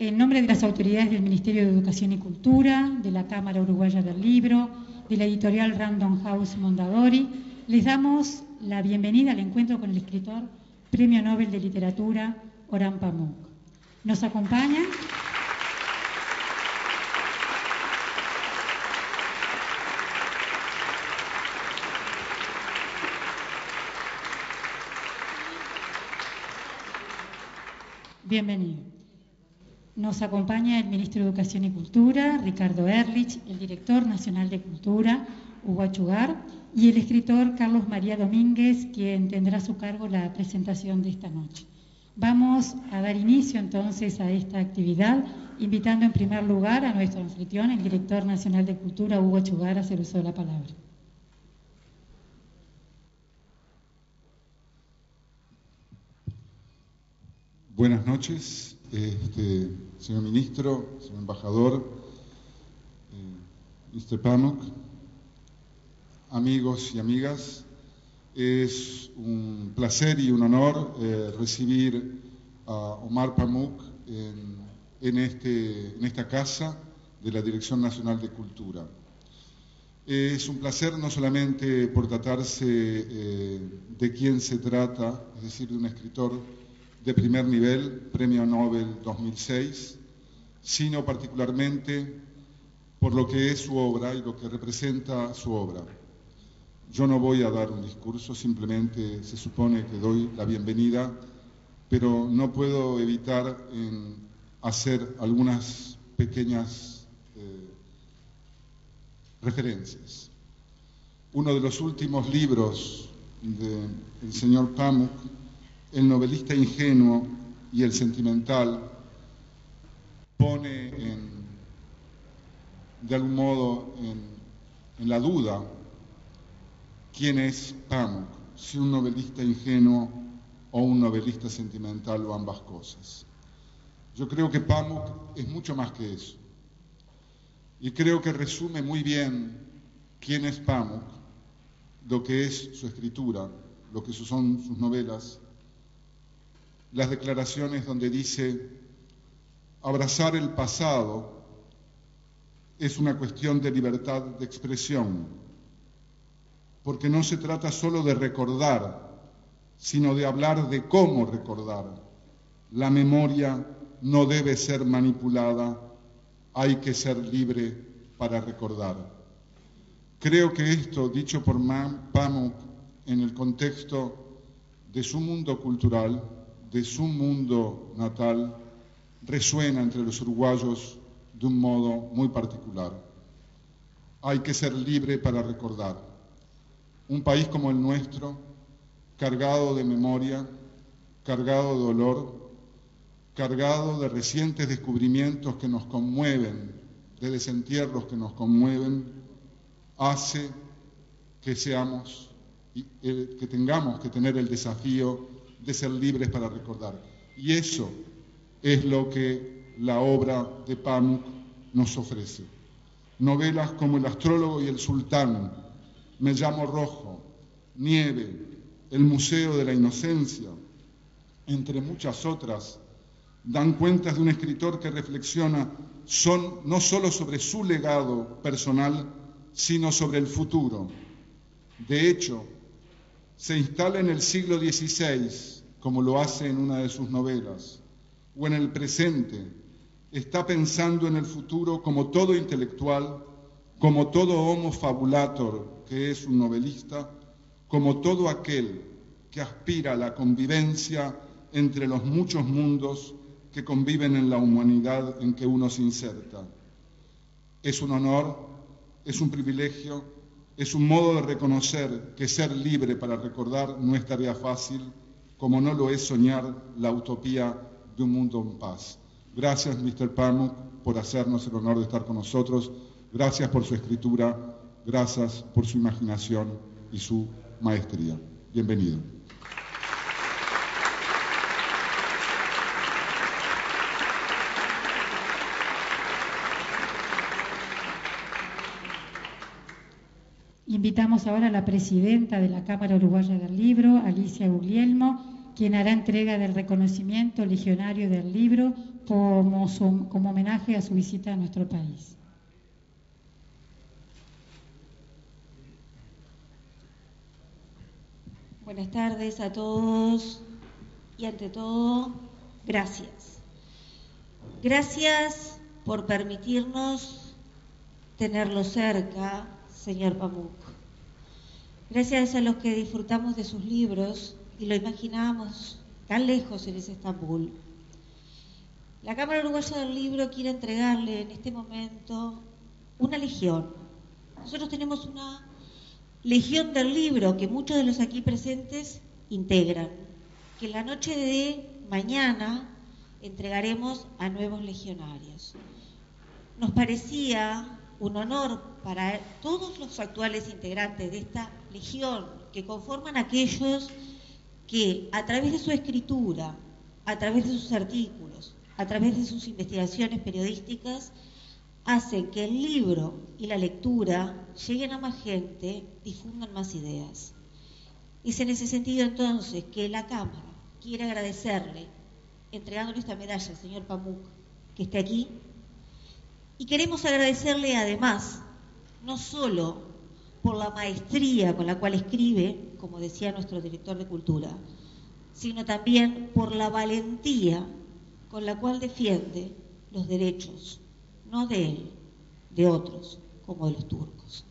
En nombre de las autoridades del Ministerio de Educación y Cultura, de la Cámara Uruguaya del Libro, de la editorial Random House Mondadori, les damos la bienvenida al encuentro con el escritor Premio Nobel de Literatura Orhan Pamuk. Nos acompaña Bienvenido. Nos acompaña el ministro de Educación y Cultura, Ricardo Erlich, el director nacional de Cultura, Hugo Achugar, y el escritor Carlos María Domínguez, quien tendrá a su cargo la presentación de esta noche. Vamos a dar inicio entonces a esta actividad, invitando en primer lugar a nuestro anfitrión, el director nacional de Cultura, Hugo Achugar, a hacer uso de la palabra. Buenas noches. Este, señor ministro, señor embajador, eh, Mr. Pamuk, amigos y amigas, es un placer y un honor eh, recibir a Omar Pamuk en, este, en esta casa de la Dirección Nacional de Cultura. Es un placer no solamente por tratarse eh, de quién se trata, es decir, de un escritor de primer nivel, Premio Nobel 2006, sino particularmente por lo que es su obra y lo que representa su obra. Yo no voy a dar un discurso, simplemente se supone que doy la bienvenida, pero no puedo evitar hacer algunas pequeñas eh, referencias. Uno de los últimos libros del señor Pamuk el novelista ingenuo y el sentimental pone de algún modo en, la duda quién es Pamuk, si un novelista ingenuo o un novelista sentimental o ambas cosas. Yo creo que Pamuk es mucho más que eso. Y creo que resume muy bien quién es Pamuk, lo que es su escritura, lo que son sus novelas, las declaraciones donde dice, abrazar el pasado es una cuestión de libertad de expresión, porque no se trata solo de recordar, sino de hablar de cómo recordar. La memoria no debe ser manipulada, hay que ser libre para recordar. Creo que esto, dicho por Pamuk en el contexto de su mundo cultural, de su mundo natal resuena entre los uruguayos de un modo muy particular. Hay que ser libre para recordar. Un país como el nuestro, cargado de memoria, cargado de dolor, cargado de recientes descubrimientos que nos conmueven, de desentierros que nos conmueven, hace que seamos, eh, que tengamos que tener el desafío de ser libres para recordar. Y eso es lo que la obra de Pamuk nos ofrece. Novelas como El astrólogo y el sultán, Me llamo rojo, Nieve, El Museo de la Inocencia, entre muchas otras, dan cuenta de un escritor que reflexiona son, no solo sobre su legado personal, sino sobre el futuro. De hecho, se instala en el siglo XVI, como lo hace en una de sus novelas, o en el presente, está pensando en el futuro como todo intelectual, como todo homo fabulator que es un novelista, como todo aquel que aspira a la convivencia entre los muchos mundos que conviven en la humanidad en que uno se inserta. Es un honor, es un privilegio es un modo de reconocer que ser libre para recordar no es tarea fácil, como no lo es soñar la utopía de un mundo en paz. Gracias, Mr. Pamuk, por hacernos el honor de estar con nosotros. Gracias por su escritura, gracias por su imaginación y su maestría. Bienvenido. Invitamos ahora a la presidenta de la Cámara Uruguaya del Libro, Alicia Guglielmo, quien hará entrega del reconocimiento legionario del libro como, como homenaje a su visita a nuestro país. Buenas tardes a todos y ante todo, gracias. Gracias por permitirnos tenerlo cerca, señor Pamuk. Gracias a los que disfrutamos de sus libros y lo imaginábamos tan lejos en ese Estambul. La Cámara Uruguaya del Libro quiere entregarle en este momento una legión. Nosotros tenemos una legión del libro que muchos de los aquí presentes integran, que la noche de mañana entregaremos a nuevos legionarios. Nos parecía un honor para todos los actuales integrantes de esta legión que conforman aquellos que a través de su escritura, a través de sus artículos, a través de sus investigaciones periodísticas, hacen que el libro y la lectura lleguen a más gente, difundan más ideas. Es en ese sentido entonces que la Cámara quiere agradecerle, entregándole esta medalla al señor Pamuk, que esté aquí, y queremos agradecerle además, no solo por la maestría con la cual escribe, como decía nuestro director de cultura, sino también por la valentía con la cual defiende los derechos no de él, de otros, como de los turcos.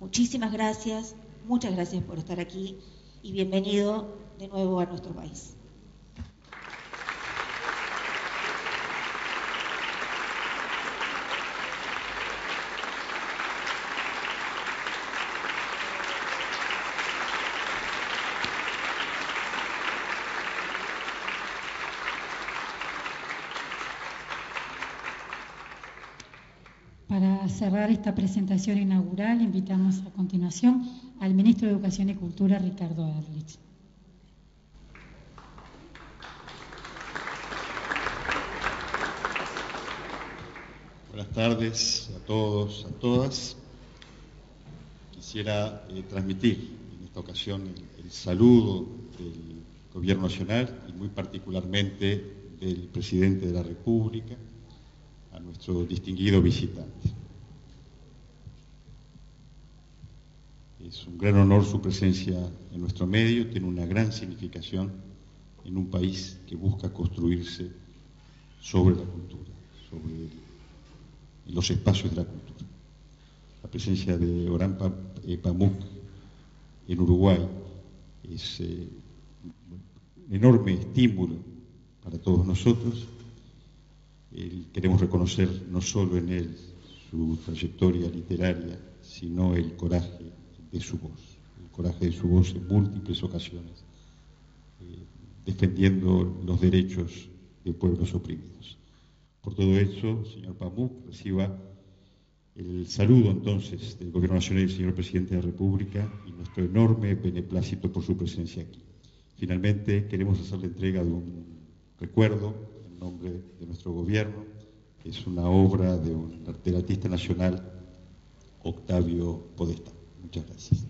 Muchísimas gracias, muchas gracias por estar aquí y bienvenido de nuevo a nuestro país. Cerrar esta presentación inaugural, invitamos a continuación al ministro de Educación y Cultura, Ricardo Erlich. Buenas tardes a todos, a todas. Quisiera eh, transmitir en esta ocasión el, el saludo del Gobierno Nacional y muy particularmente del Presidente de la República a nuestro distinguido visitante. Es un gran honor su presencia en nuestro medio, tiene una gran significación en un país que busca construirse sobre la cultura, sobre los espacios de la cultura. La presencia de Orán eh, Pamuk en Uruguay es eh, un enorme estímulo para todos nosotros. queremos reconocer no solo en él su trayectoria literaria, sino el coraje de su voz, el coraje de su voz en múltiples ocasiones, eh, defendiendo los derechos de pueblos oprimidos. Por todo eso, señor Pamuk, reciba el saludo entonces del Gobierno Nacional y del señor Presidente de la República y nuestro enorme beneplácito por su presencia aquí. Finalmente, queremos hacer la entrega de un recuerdo en nombre de nuestro Gobierno, que es una obra de un, del artista nacional Octavio Podestá. Muchas gracias.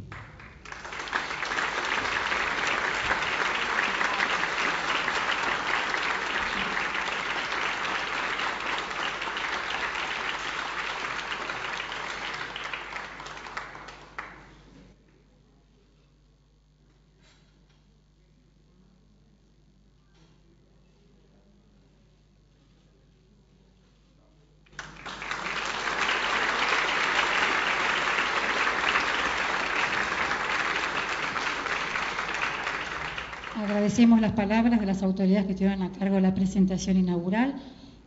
Agradecemos las palabras de las autoridades que estuvieron a cargo de la presentación inaugural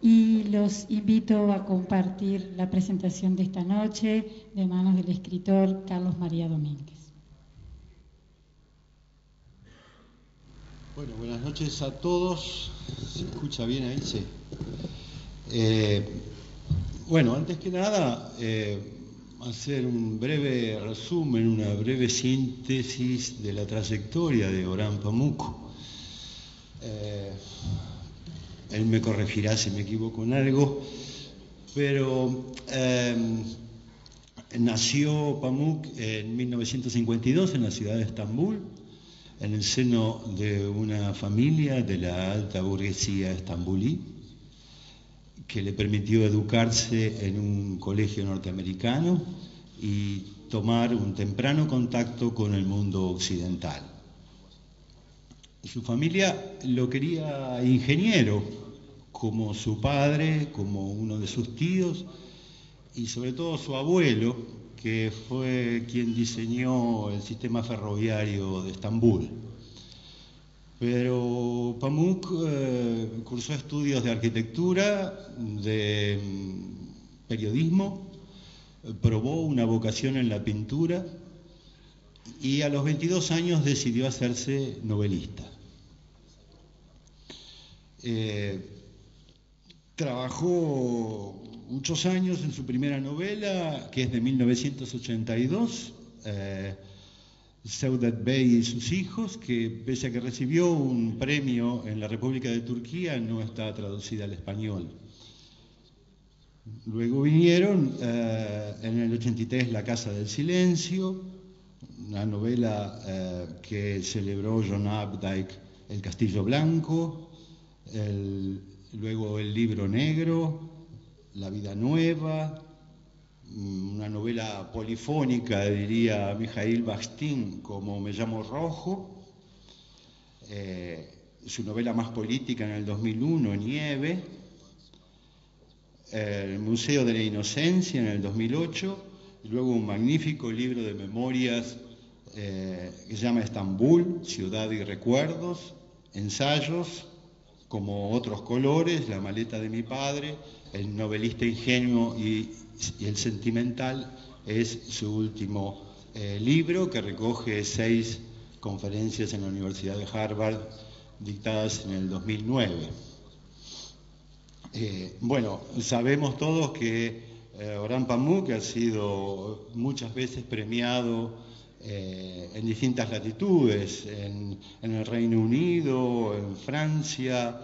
y los invito a compartir la presentación de esta noche de manos del escritor Carlos María Domínguez. Bueno, buenas noches a todos. ¿Se escucha bien ahí? Sí. Eh, bueno, antes que nada, eh, hacer un breve resumen, una breve síntesis de la trayectoria de Orán Pamuk. Eh, él me corregirá si me equivoco en algo, pero eh, nació Pamuk en 1952 en la ciudad de Estambul, en el seno de una familia de la alta burguesía estambulí. que le permitió educarse en un colegio norteamericano y tomar un temprano contacto con el mundo occidental. Su familia lo quería ingeniero, como su padre, como uno de sus tíos y sobre todo su abuelo, que fue quien diseñó el sistema ferroviario de Estambul. Pero Pamuk eh, cursó estudios de arquitectura, de mm, periodismo, probó una vocación en la pintura y a los 22 años decidió hacerse novelista. Eh, trabajó muchos años en su primera novela, que es de 1982, eh, Seudat Bey y sus hijos, que pese a que recibió un premio en la República de Turquía, no está traducida al español. Luego vinieron eh, en el 83 La Casa del Silencio, una novela eh, que celebró John Updike, El Castillo Blanco, luego El Libro Negro, La Vida Nueva, mm, una novela polifónica, diría Mijail Bastín, como Me llamo Rojo, eh, su novela más política en el 2001, Nieve, el Museo de la Inocencia en el 2008, y luego un magnífico libro de memorias eh, que se llama Estambul, Ciudad y Recuerdos, ensayos como Otros Colores, La maleta de mi padre, El novelista ingenuo y, El sentimental es su último eh, libro que recoge seis conferencias en la Universidad de Harvard dictadas en el 2009. Eh, bueno, sabemos todos que eh, Orhan Pamuk ha sido muchas veces premiado eh, en distintas latitudes, en, el Reino Unido, en Francia,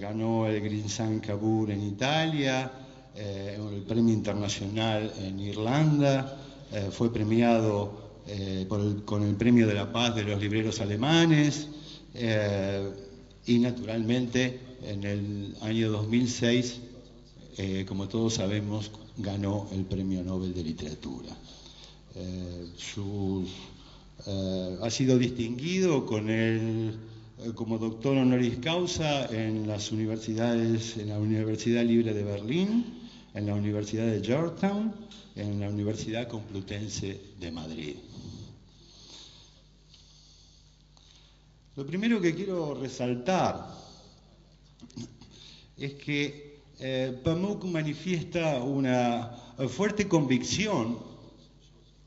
ganó el Green Cavour en Italia, el premio internacional en Irlanda, fue premiado con el premio de la paz de los libreros alemanes y naturalmente en el año 2006, eh, como todos sabemos, ganó el Premio Nobel de Literatura. Eh, eh, ha sido distinguido con el, como doctor honoris causa en las universidades, en la Universidad Libre de Berlín, en la Universidad de Georgetown, en la Universidad Complutense de Madrid. Lo primero que quiero resaltar es que eh, Pamuk manifiesta una fuerte convicción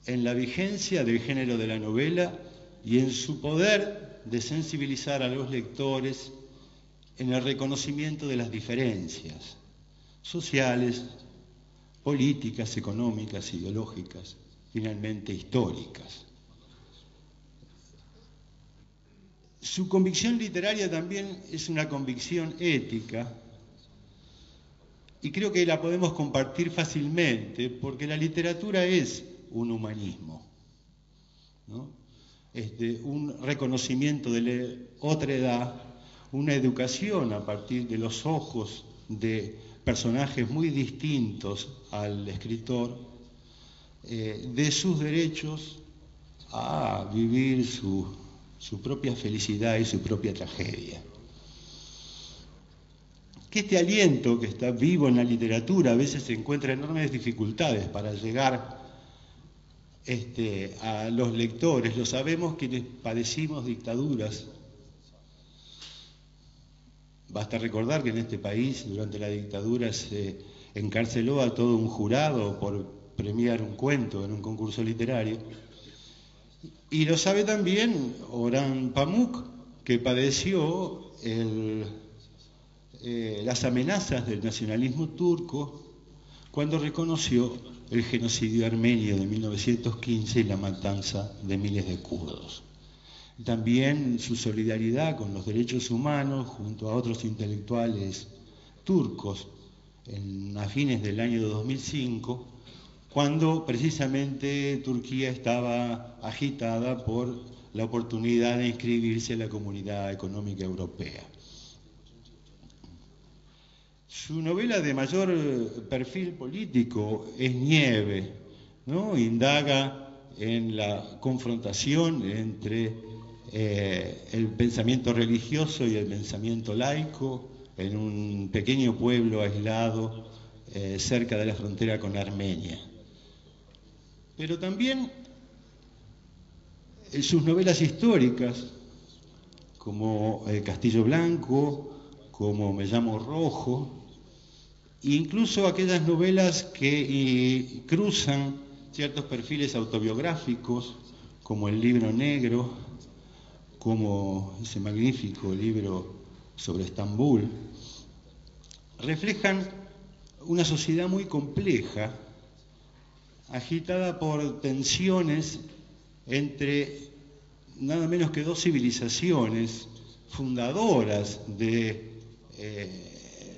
en la vigencia del género de la novela y en su poder de sensibilizar a los lectores en el reconocimiento de las diferencias sociales, políticas, económicas, ideológicas, finalmente históricas. Su convicción literaria también es una convicción ética y creo que la podemos compartir fácilmente porque la literatura es un humanismo, este, un reconocimiento de la otra edad, una educación a partir de los ojos de personajes muy distintos al escritor, eh, de sus derechos a vivir su su propia felicidad y su propia tragedia. Que este aliento que está vivo en la literatura a veces se encuentra enormes dificultades para llegar este, a los lectores. Lo sabemos quienes padecimos dictaduras. Basta recordar que en este país durante la dictadura se encarceló a todo un jurado por premiar un cuento en un concurso literario y lo sabe también Orhan Pamuk, que padeció eh, las amenazas del nacionalismo turco cuando reconoció el genocidio armenio de 1915 y la matanza de miles de kurdos. También su solidaridad con los derechos humanos junto a otros intelectuales turcos en, a fines del año 2005 cuando precisamente Turquía estaba agitada por la oportunidad de inscribirse en la Comunidad Económica Europea. Su novela de mayor eh, perfil político es Nieve, ¿no? Indaga en la confrontación entre eh, el pensamiento religioso y el pensamiento laico en un pequeño pueblo aislado eh, cerca de la frontera con Armenia. Pero también en sus novelas históricas, como El Castillo Blanco, como Me llamo Rojo, incluso aquellas novelas que cruzan ciertos perfiles autobiográficos, como el libro negro, como ese magnífico libro sobre Estambul, reflejan una sociedad muy compleja, agitada por tensiones entre nada menos que dos civilizaciones fundadoras de eh,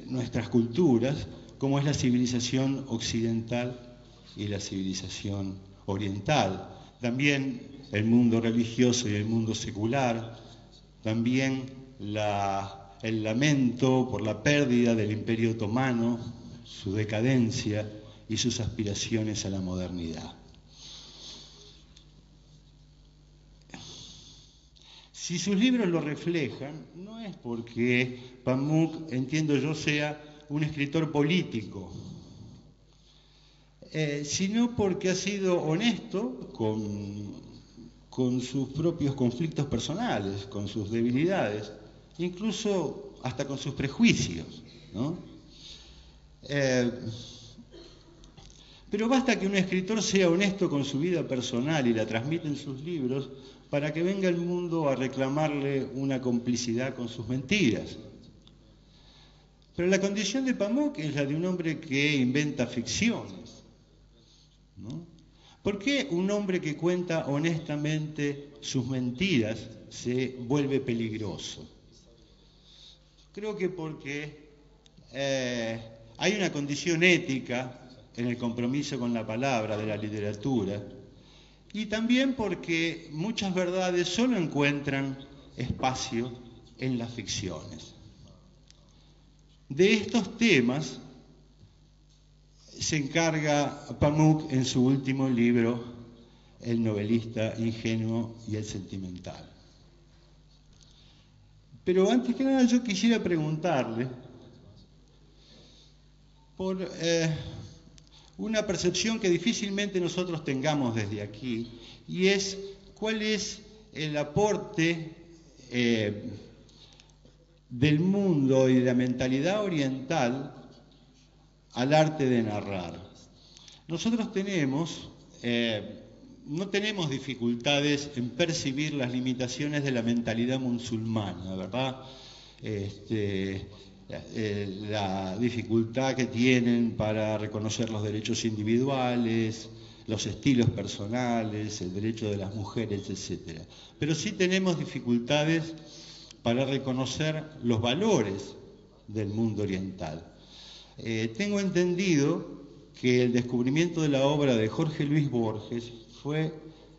nuestras culturas, como es la civilización occidental y la civilización oriental. También el mundo religioso y el mundo secular, también el lamento por la pérdida del imperio otomano, su decadencia y sus aspiraciones a la modernidad. Si sus libros lo reflejan, no es porque Pamuk, entiendo yo, sea un escritor político, eh, sino porque ha sido honesto con, sus propios conflictos personales, con sus debilidades, incluso hasta con sus prejuicios. Eh, pero basta que un escritor sea honesto con su vida personal y la transmita en sus libros para que venga el mundo a reclamarle una complicidad con sus mentiras. Pero la condición de Pamuk es la de un hombre que inventa ficciones. ¿Por qué un hombre que cuenta honestamente sus mentiras se vuelve peligroso? Creo que porque eh, hay una condición ética en el compromiso con la palabra de la literatura y también porque muchas verdades solo encuentran espacio en las ficciones. De estos temas se encarga Pamuk en su último libro, El novelista ingenuo y el sentimental. Pero antes que nada yo quisiera preguntarle por eh, una percepción que difícilmente nosotros tengamos desde aquí, y es cuál es el aporte eh, del mundo y de la mentalidad oriental al arte de narrar. Nosotros tenemos, eh, no tenemos dificultades en percibir las limitaciones de la mentalidad musulmana, ¿verdad? Este, eh, la dificultad que tienen para reconocer los derechos individuales, los estilos personales, el derecho de las mujeres, etc. Pero sí tenemos dificultades para reconocer los valores del mundo oriental. Eh, tengo entendido que el descubrimiento de la obra de Jorge Luis Borges fue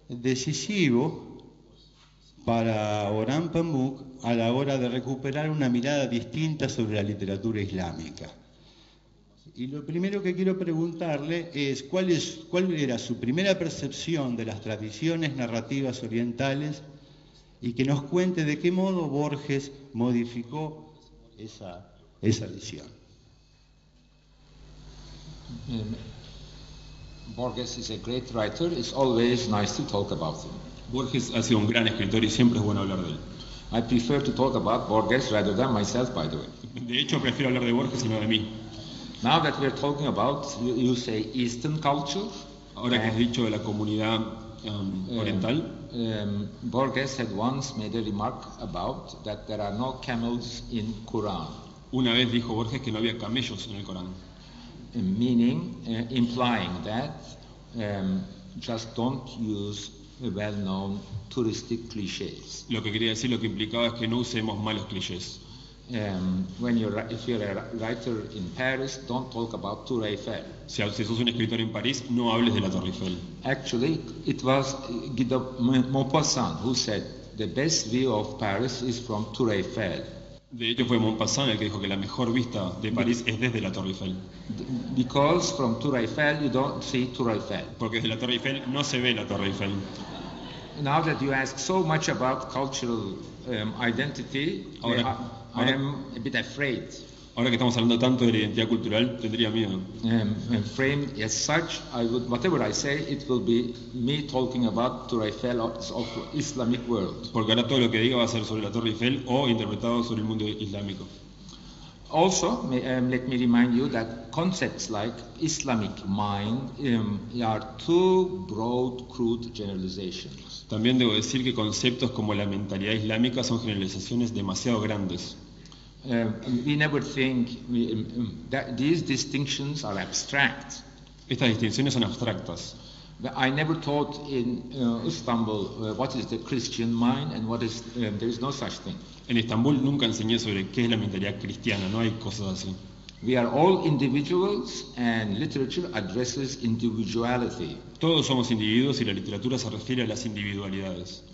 decisivo para Orhan Pamuk a la hora de recuperar una mirada distinta sobre la literatura islámica. Y lo primero que quiero preguntarle es cuál, es cuál era su primera percepción de las tradiciones narrativas orientales y que nos cuente de qué modo Borges modificó esa, esa visión. Um, Borges is a great writer. It's always nice to talk about him. Borges ha sido un gran escritor y siempre es bueno hablar de él. I prefer to talk about Borges rather than myself, by the way. De hecho, prefiero hablar de Borges y no de mí. Now that we're talking about, you, say Eastern culture. Ahora que has dicho de la comunidad um, oriental. Um, Borges had once made a remark about that there are no camels in Quran. Una vez dijo Borges que no había camellos en el Corán. Meaning, uh, implying that um, just don't use well-known touristic clichés. Lo que quería decir, lo que implicaba es que no usemos malos clichés. Um, when you're, if you're a writer in Paris, don't talk about Tour Eiffel. Si, si sos un escritor en París, no hables de la Torre Eiffel. Actually, it was Guy de Maupassant who said the best view of Paris is from Tour Eiffel. De hecho, fue Montpassant el que dijo que la mejor vista de París es desde la Torre Eiffel. Because from Tour Eiffel you don't see Tour Eiffel. Porque desde la Torre Eiffel no se ve la Torre Eiffel. Now that you ask so much about cultural um, identity, Ahora- I, I am a bit afraid. Ahora que estamos hablando tanto de la identidad cultural, tendría miedo. Um, and framed as such, I would, whatever I say, it will be me talking about Tour Eiffel of, Islamic world. Porque ahora todo lo que diga va a ser sobre la Torre Eiffel o interpretado sobre el mundo islámico. Also, um, let me remind you that concepts like Islamic mind um, are too broad, crude generalizations. También debo decir que conceptos como la mentalidad islámica son generalizaciones demasiado grandes. Um, we never think we, um, um, that these distinctions are abstract. Estas distinciones son abstractas. I never taught in uh, Istanbul uh, what is the Christian mind and what is um, there is no such thing. En Estambul nunca enseñé sobre qué es la mentalidad cristiana, no hay cosas así. We are all individuals, and literature addresses individuality. Todos somos individuos y la literatura se refiere a las individualidades.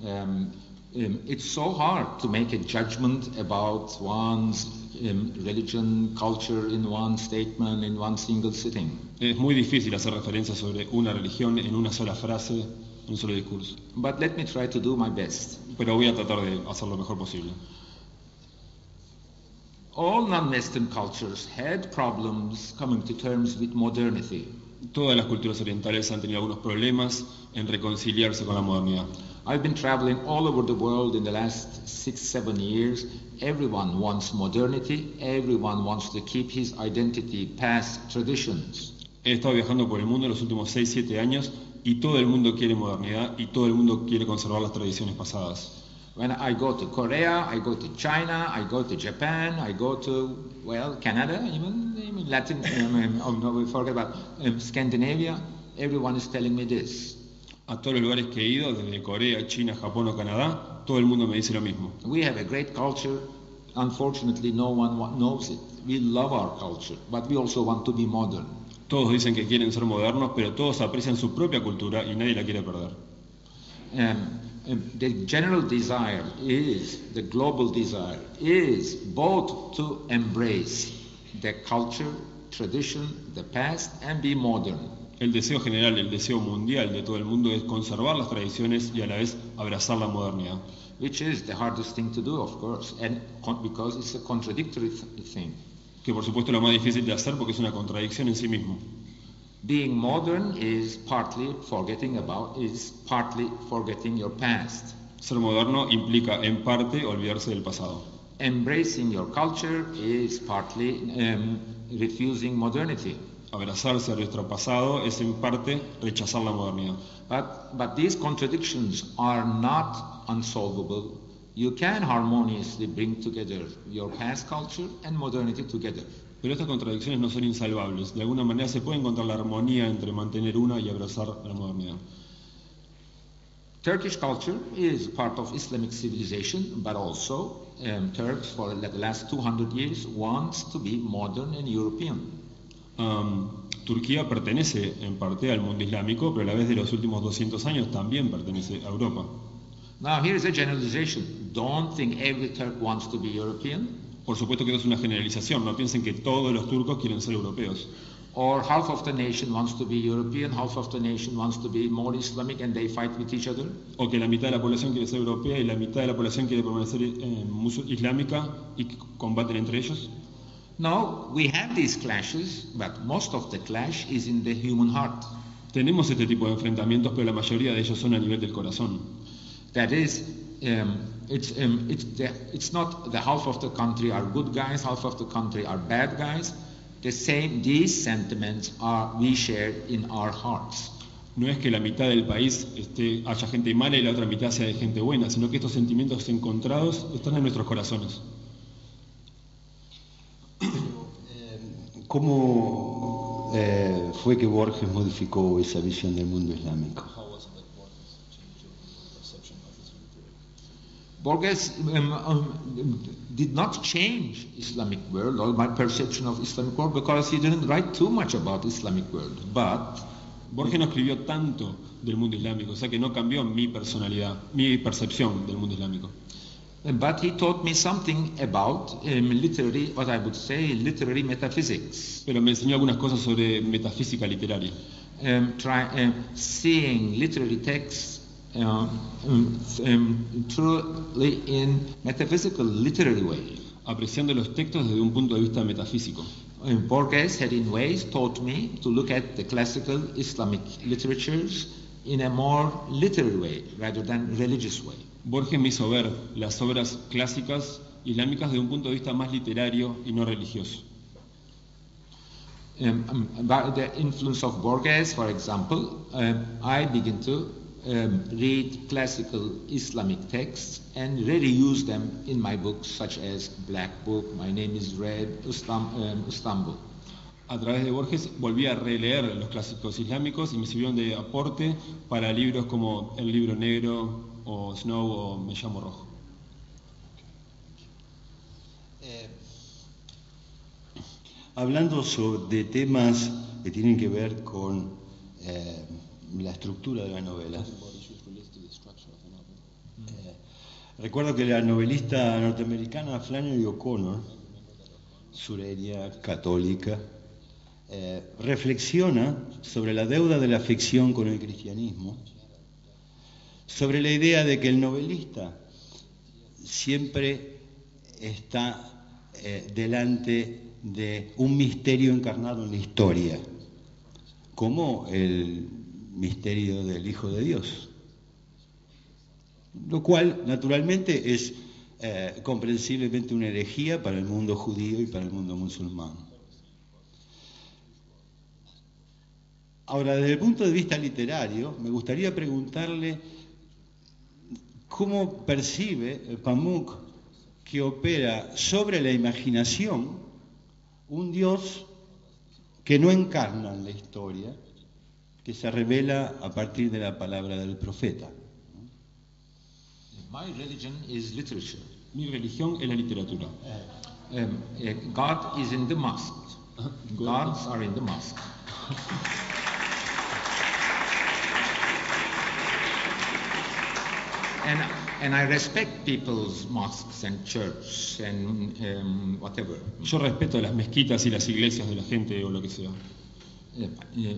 Um, um, it's so hard to make a judgment about one's um, religion, culture in one statement, in one single sitting. Es muy difícil hacer referencia sobre una religión en una sola frase, en un solo discurso. But let me try to do my best. Pero voy a tratar de hacer lo mejor posible. All non-Western cultures had problems coming to terms with modernity. Todas las culturas orientales han tenido algunos problemas en reconciliarse con la modernidad. I've been traveling all over the world in the last six, seven years. Everyone wants modernity. Everyone wants to keep his identity, past traditions. He estado viajando por el mundo en los últimos 6-7 años y todo el mundo quiere modernidad y todo el mundo quiere conservar las tradiciones pasadas. When I go to Korea, I go to China, I go to Japan, I go to, well, Canada, even, even Latin, um, oh, no, we forget about um, Scandinavia, everyone is telling me this. A todos los lugares que he ido, desde Corea, China, Japón o Canadá, todo el mundo me dice lo mismo. We have a great culture. Unfortunately, no one knows it. We love our culture, but we also want to be modern. Todos dicen que quieren ser modernos, pero todos aprecian su propia cultura y nadie la quiere perder. Um, um, the general desire is, the global desire is both to embrace the culture, tradition, the past, and be modern. El deseo general, el deseo mundial de todo el mundo es conservar las tradiciones y a la vez abrazar la modernidad. which is the hardest thing to do, of course, and because it's a contradictory th- thing. Que por supuesto es lo más difícil de hacer porque es una contradicción en sí mismo. Being modern is partly forgetting about, is partly forgetting your past. Ser moderno implica en parte olvidarse del pasado. Embracing your culture is partly um, refusing modernity. Abrazarse a nuestro pasado es en parte rechazar la modernidad. But, but these contradictions are not unsolvable. You can harmoniously bring together your past culture and modernity together. Pero estas contradicciones no son insalvables. De alguna manera se puede encontrar la armonía entre mantener una y abrazar la modernidad. Turkish culture is part of Islamic civilization, but also um, Turks for the last 200 years wants to be modern and European. Am, Turquía pertenece en parte al mundo islámico, pero a la vez de los últimos 200 años también pertenece a Europa. Now here is a generalization. Don't think every Turk wants to be European, Por supuesto que esto es una generalización, no piensen que todos los turcos quieren ser europeos. or half of the nation wants to be European, half of the nation wants to be more Islamic, and they fight with each other. O que la mitad de la población quiere ser europea y la mitad de la población quiere permanecer eh, islámica y combaten entre ellos. No, we have these clashes, but most of the clash is in the human heart. Tenemos este tipo de enfrentamientos, pero la mayoría de ellos son a nivel del corazón. That is, um, it's, um, it's, the, it's not the half of the country are good guys, half of the country are bad guys. The same, these sentiments are we share in our hearts. No es que la mitad del país esté, haya gente mala y la otra mitad sea de gente buena, sino que estos sentimientos encontrados están en nuestros corazones. ¿Cómo eh, fue que Borges modificó esa visión del mundo islámico? Borges um, um, did not change Islamic world or my perception of Islamic world because he didn't write too much about Islamic world. But Borges no escribió tanto del mundo islámico, o sea que no cambió mi personalidad, mi percepción del mundo islámico. But he taught me something about um, literary, what I would say, literary metaphysics. Pero me enseñó algunas cosas sobre metafísica literaria. Um, try, um, seeing literary texts um, um, um, truly in metaphysical literary way. apreciando los textos desde un punto de vista metafísico. Borges had in ways taught me to look at the classical Islamic literatures in a more literary way rather than religious way. Borges me hizo ver las obras clásicas islámicas desde un punto de vista más literario y no religioso. Um, um, by the influence of Borges, for example, um, I begin to um, read classical Islamic texts and really use them in my books, such as Black Book, My Name is Red, Istam- um, Istanbul. A través de Borges volví a releer los clásicos islámicos y me sirvieron de aporte para libros como El libro negro o Snow o Me llamo rojo. Eh, hablando sobre, de temas que tienen que ver con eh, la estructura de la novela. Eh, recuerdo que la novelista norteamericana Flannery O'Connor, sureña, católica, eh, reflexiona sobre la deuda de la ficción con el cristianismo, sobre la idea de que el novelista siempre está eh, delante de un misterio encarnado en la historia, como el misterio del Hijo de Dios. Lo cual, naturalmente, es eh, comprensiblemente una herejía para el mundo judío y para el mundo musulmán. Ahora, desde el punto de vista literario, me gustaría preguntarle cómo percibe Pamuk que opera sobre la imaginación un Dios que no encarna en la historia, que se revela a partir de la palabra del profeta. My religion is literature. Mi religión es la literatura. Um, uh, God is in the mosque. Gods are in the mosque. and, and I respect people's mosques and churches and um, whatever. Yo respeto las mezquitas y las iglesias de la gente o lo que sea.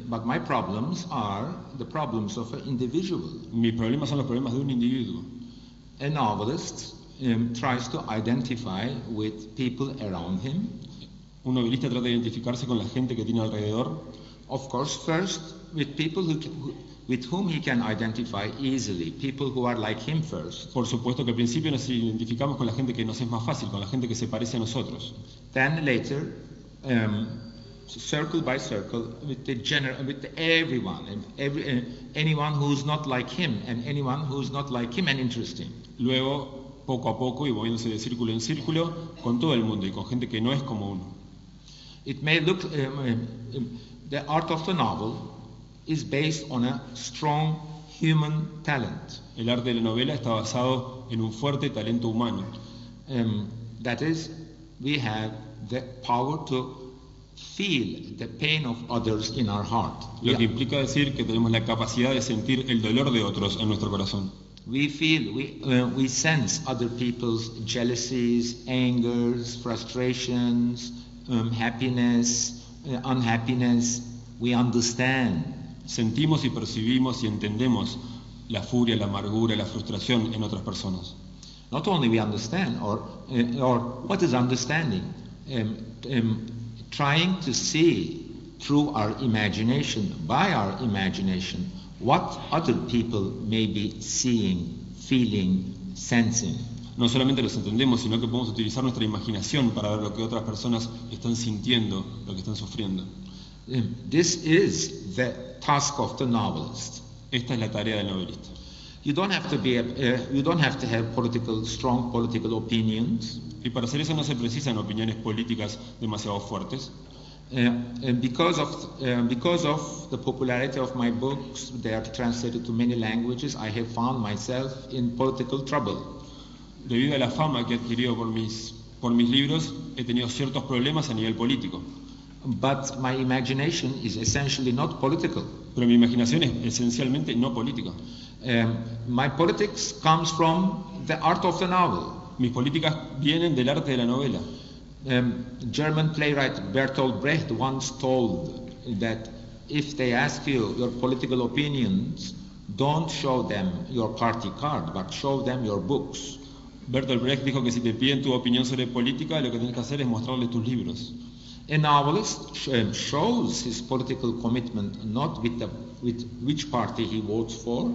But my problems are the problems of an individual. Mis problemas son los problemas de un individuo. A novelist um, tries to identify with people around him. Un novelista trata de identificarse con la gente que tiene alrededor. Of course, first with people who, who, with whom he can identify easily, people who are like him first. Por supuesto que al principio nos identificamos con la gente que nos es más fácil, con la gente que se parece a nosotros. Then later, um, circle by circle, with the general, with everyone, and every, uh, anyone who's not like him, and anyone who's not like him and interesting. Luego, poco a poco y moviéndose de círculo en círculo, con todo el mundo y con gente que no es como uno. It may look, um, um, um, the art of the novel is based on a strong human talent. El arte de la novela está basado en un fuerte talento humano. Um, that is, we have the power to feel the pain of others in our heart. Lo que We- implica decir que tenemos la capacidad de sentir el dolor de otros en nuestro corazón. We feel, we, uh, we sense other people's jealousies, angers, frustrations, um, happiness, uh, unhappiness. We understand. Sentimos y percibimos y entendemos la furia, la amargura, la frustración en otras personas. Not only we understand, or, uh, or what is understanding? Um, um, trying to see through our imagination, by our imagination, what other people may be seeing, feeling, sensing. No solamente los entendemos, sino que podemos utilizar nuestra imaginación para ver lo que otras personas están sintiendo, lo que están sufriendo. Um, This is the task of the novelist. Esta es la tarea del novelista. You don't have to be, a, uh, you don't have to have political, strong political opinions. Y para hacer eso no se precisan opiniones políticas demasiado fuertes. Uh, and because of uh, because of the popularity of my books, they are translated to many languages. I have found myself in political trouble. Debido a la fama que he adquirido por mis, por mis libros, he tenido ciertos problemas a nivel político. But my imagination is essentially not political. Pero mi imaginación es esencialmente no política. Um, my politics comes from the art of the novel. Mis políticas vienen del arte de la novela. Um, German playwright Bertolt Brecht once told that if they ask you your political opinions, don't show them your party card, but show them your books. Bertolt Brecht dijo que si te piden tu opinión sobre política, lo que tienes que hacer es mostrarles tus libros. A novelist um, shows his political commitment not with, the, with which party he votes for,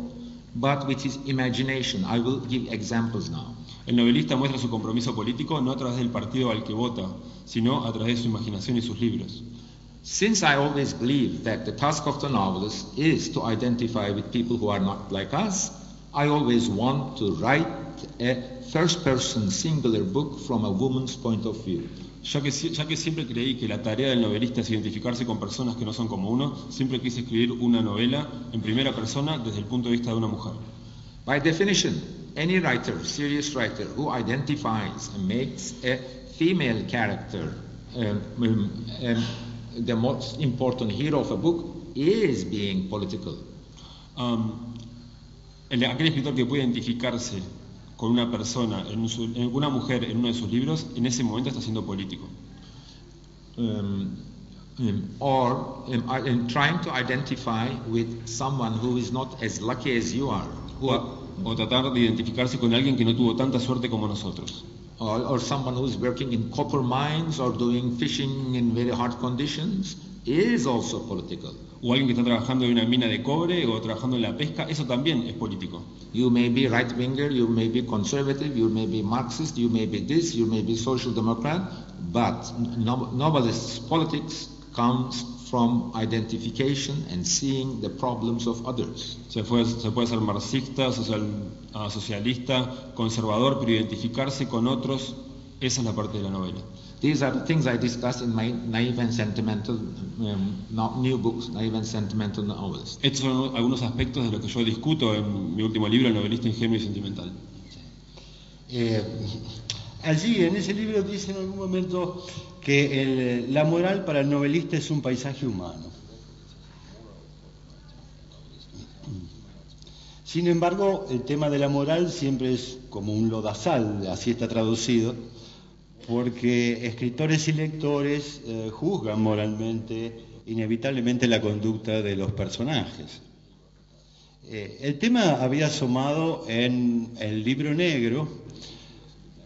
but with his imagination. I will give examples now. El novelista muestra su compromiso político no a través del partido al que vota, sino a través de su imaginación y sus libros. Since I always believe that the task of the novelist is to identify with people who are not like us, I always want to write a first person singular book from a woman's point of view. Ya que, ya que siempre creí que la tarea del novelista es identificarse con personas que no son como uno, siempre quise escribir una novela en primera persona desde el punto de vista de una mujer. By definition, any writer, serious writer, who identifies and makes a female character um, um, um, the most important hero of a book is being political. Um, el- aquel escritor que puede identificarse con una persona, en, su- en una mujer en uno de sus libros, en ese momento está siendo político. Um, um, or um, I- um, trying to identify with someone who is not as lucky as you are, who are, O, o tratar de identificarse con alguien que no tuvo tanta suerte como nosotros. or, or someone who is working in copper mines or doing fishing in very hard conditions is also political. O alguien que está trabajando en una mina de cobre o trabajando en la pesca, eso también es político. You may be right winger, you may be conservative, you may be Marxist, you may be this, you may be social democrat, but no, novelist's politics comes from identification and seeing the problems of others. Se, fue- se puede ser marxista, social- ah, socialista, conservador, pero identificarse con otros, esa es la parte de la novela. These are the things I discuss in my naive and sentimental um, no- new books, naive and sentimental novels. Estos son algunos aspectos de lo que yo discuto en mi último libro, El novelista ingenuo y sentimental. Eh, allí, en ese libro, dice en algún momento que el- la moral para el novelista es un paisaje humano. Sin embargo, el tema de la moral siempre es como un lodazal, así está traducido, porque escritores y lectores eh, juzgan moralmente, inevitablemente, la conducta de los personajes. Eh, el tema había asomado en el libro negro,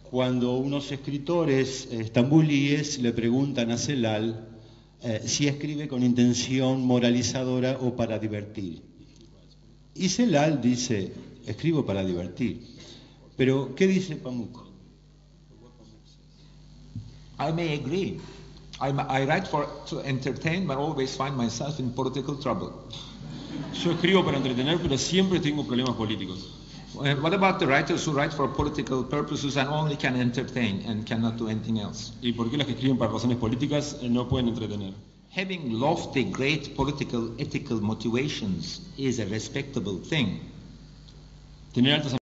cuando unos escritores eh, estambulíes le preguntan a Celal si escribe con intención moralizadora o para divertir. Y Celal dice, escribo para divertir. Pero, ¿qué dice Pamuk? I may agree. I, I write for to entertain, but always find myself in political trouble. Yo escribo para entretener, pero siempre tengo problemas políticos. Uh, What about the writers who write for political purposes and only can entertain and cannot do anything else? ¿Y por qué los que escriben para razones políticas eh, no pueden entretener? Having lofty, great political, ethical motivations is a respectable thing. Tener altas